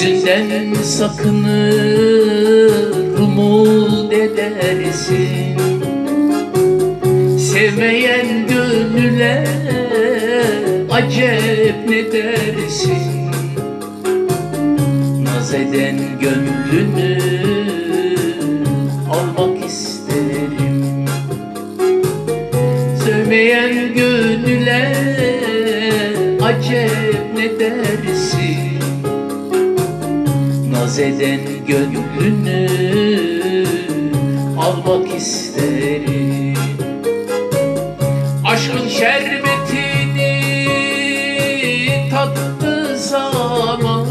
Gözünden sakınır umut edersin Sevmeyen gönüle acep ne dersin? Naz eden gönlünü almak isterim. Sevmeyen gönüle acep ne dersin Naz eden gönlünü almak isterim. Aşkın şerbetini tattığı zaman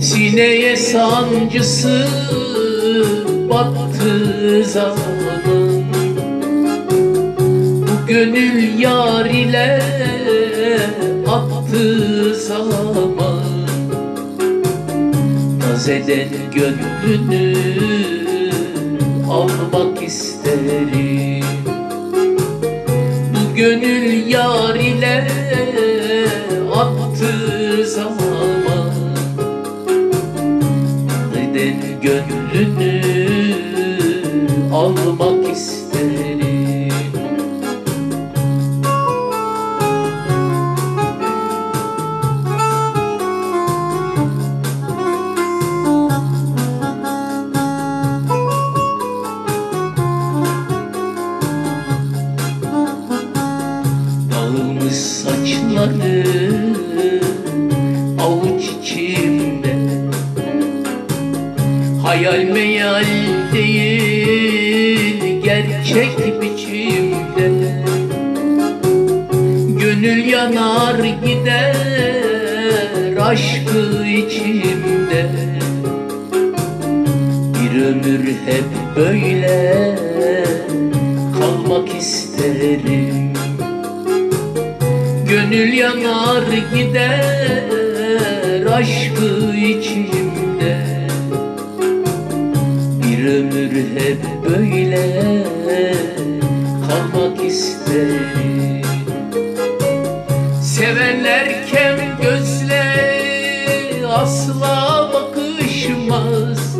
Sineye sancısı battığı zaman Bu gönül yar ile attığı Eden gönlünü almak isterim. Bu gönül yar ile attığı zaman Neden gönlünü almak isterim Hayal meyal değil gerçek biçimde. Gönül yanar gider aşkı içimde. Bir ömür hep böyle kalmak isterim. Gönül yanar gider aşkı içimde hep böyle kalmak isterim. Sevenlerken gözler asla bakışmaz.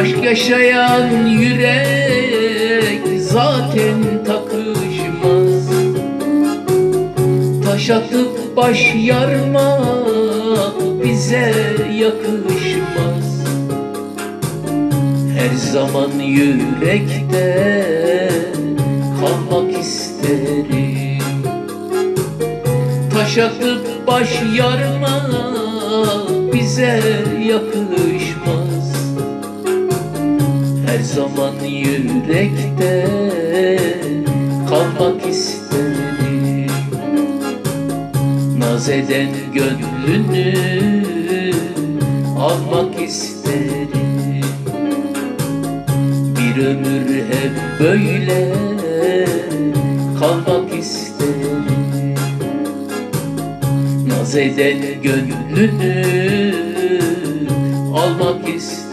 Aşk yaşayan yürek zaten takışmaz. Taş atıp baş yarmak bize yakışmaz Her zaman yürekte kalmak isterim. Taş atıp baş yarmak bize yakışmaz. Her zaman yürekte kalmak isterim. Naz eden gönlünü almak isterim Ömür hep böyle. Kalmak isterim. Naz eden gönlünü almak isterim